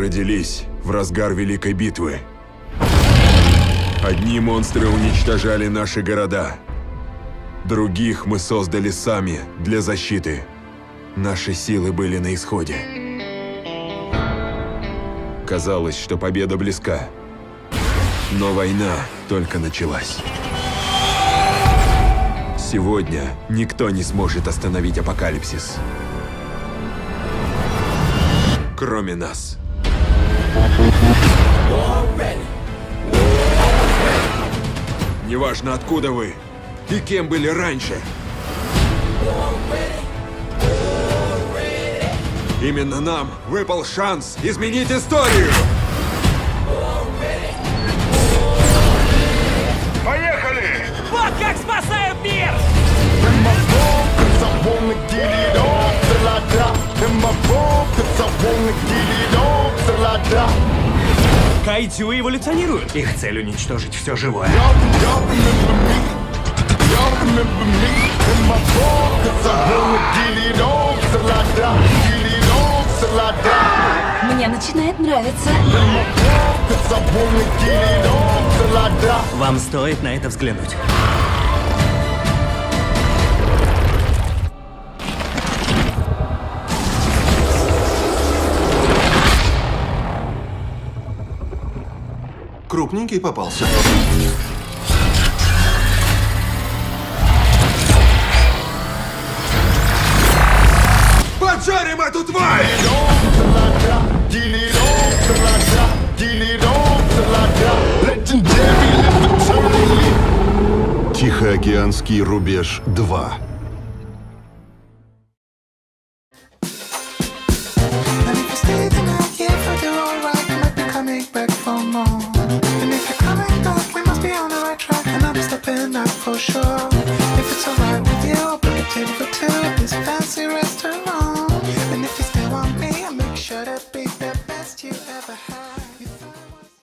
родились в разгар Великой Битвы. Одни монстры уничтожали наши города. Других мы создали сами для защиты. Наши силы были на исходе. Казалось, что победа близка. Но война только началась. Сегодня никто не сможет остановить апокалипсис. Кроме нас. Неважно, откуда вы и кем были раньше. Именно нам выпал шанс изменить историю! Поехали! Вот как спасают мир! in my cause I wanna get it Кайдзю эволюционируют. Их цель уничтожить все живое. Y'all, y'all remember me? Y'all remember me? In Крупненький попался. Поджарим эту тварь! Тихоокеанский рубеж 2. back. for sure. If it's alright with you, I'll bring a to